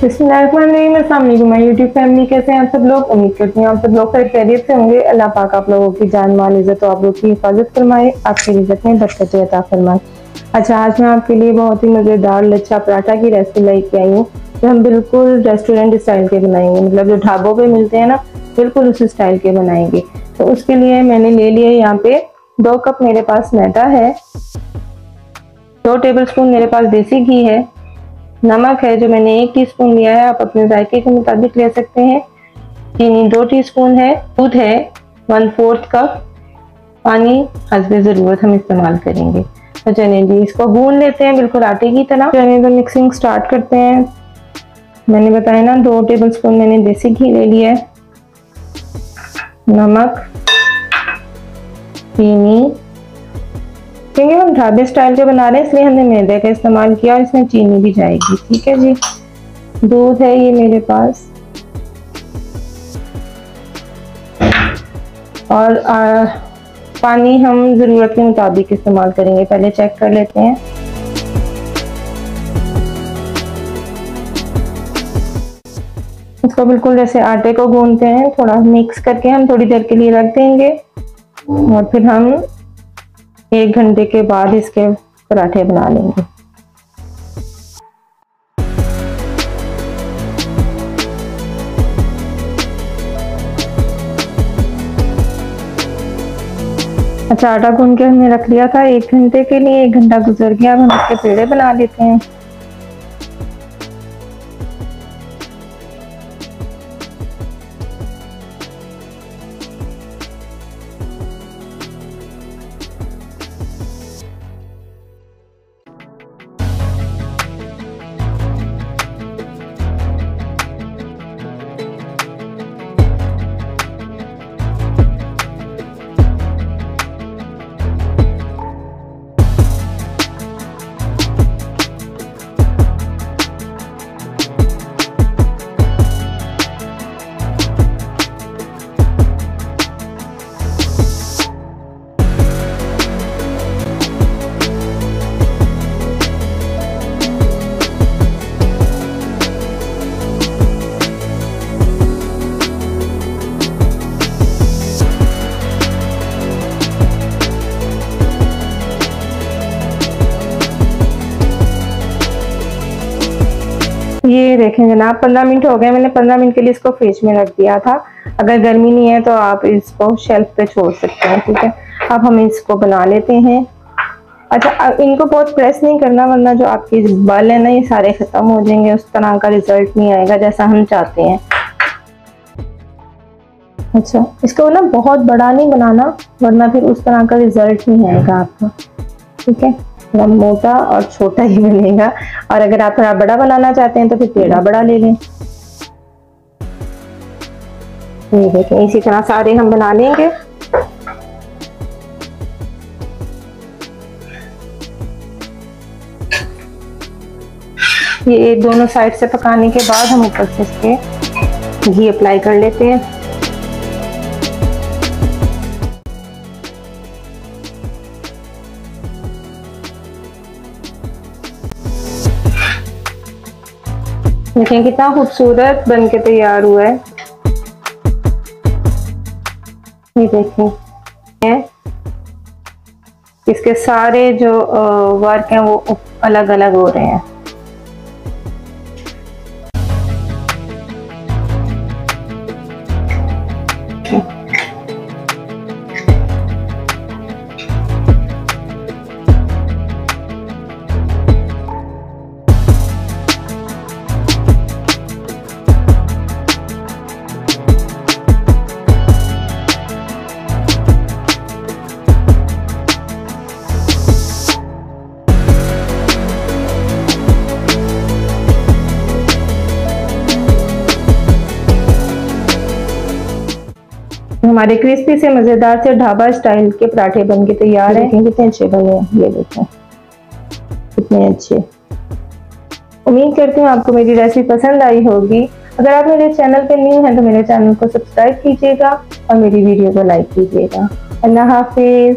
YouTube family कैसे हैं आप सब लोग? उम्मीद करती हूँ आप सब लोग खैर खैरियत से होंगे। अल्लाह पाक आप लोगों की जान, माल, इज़्ज़त आप लोग की हिफाजत फरमाए, आपकी इज़्ज़त में बरकत अता फरमाए। अच्छा आज मैं आपके लिए बहुत ही मज़ेदार लच्छा पराठा की रेसिपी लेके आई हूँ, जो हम बिल्कुल रेस्टोरेंट स्टाइल के बनाएँगे। मतलब जो ढाबों पे मिलते हैं ना, बिल्कुल उस स्टाइल के बनाएँगे। तो उसके लिए मैंने ले लिया यहाँ पे दो कप मेरे पास मैदा है, दो टेबल स्पून मेरे पास देसी घी है नमक है जो मैंने एक टीस्पून लिया है, आप अपने जायके के मुताबिक ले सकते हैं। चीनी दो टीस्पून है, दूध है वन फोर्थ कप पानी हसब ज़रूरत हम इस्तेमाल करेंगे। तो चलिए जी, इसको भून लेते हैं बिल्कुल आटे की तरह। चलिए तो मिक्सिंग स्टार्ट करते हैं। मैंने बताया ना, दो टेबल स्पून मैंने देसी घी ले लिया है। नमक, चीनी क्योंकि हम ढाबे स्टाइल के बना रहे हैं इसलिए हमने मैदे का इस्तेमाल किया और इसमें चीनी भी जाएगी ठीक है जी? दूध है ये मेरे पास। और आ, पानी हम ज़रूरत के मुताबिक इस्तेमाल करेंगे पहले चेक कर लेते हैं। इसको बिल्कुल जैसे आटे को गूंदते हैं थोड़ा मिक्स करके हम थोड़ी देर के लिए रख देंगे। और फिर हम एक घंटे के बाद इसके पराठे बना लेंगे। अच्छा आटा गूंद के हमने रख लिया था। एक घंटे के लिए एक घंटा गुजर गया। अब हम इसके पेड़े बना लेते हैं। ये देखें जनाब, पंद्रह मिनट हो गए, मैंने पंद्रह मिनट के लिए इसको फ्रिज में रख दिया था। अगर गर्मी नहीं है तो आप इसको शेल्फ पे छोड़ सकते हैं, ठीक है? अब हम इसको बना लेते हैं। अच्छा अब इनको बहुत प्रेस नहीं करना, वरना जो आपके बल है ना, ये सारे ख़त्म हो जाएँगे, उस तरह का रिज़ल्ट नहीं आएगा जैसा हम चाहते हैं। अच्छा इसको ना बहुत बड़ा नहीं बनाना, वरना फिर उस तरह का रिज़ल्ट नहीं आएगा आपका, ठीक है? थोड़ा मोटा और छोटा ही बनेगा और अगर आप थोड़ा बड़ा बनाना चाहते हैं तो फिर पेड़ा बड़ा ले लें। ये देखें, इसी तरह सारे हम बना लेंगे। ये दोनों साइड से पकाने के बाद हम ऊपर से इसके घी अप्लाई कर लेते हैं। देखें कितना खूबसूरत बन के तैयार हुआ है। ये देखें है इसके सारे जो वर्क हैं वो अलग अलग हो रहे हैं। हमारे क्रिस्पी से मज़ेदार से ढाबा स्टाइल के पराठे बन के तैयार हैं। कितने अच्छे बने हैं। ये देखें। कितने अच्छे। उम्मीद करती हूँ आपको मेरी रेसिपी पसंद आई होगी। अगर आप मेरे चैनल पर न्यू हैं तो मेरे चैनल को सब्सक्राइब कीजिएगा और मेरी वीडियो को लाइक कीजिएगा। अल्लाह हाफिज़।